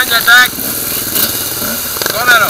Μάγκα, Ζακ. Κόμερο.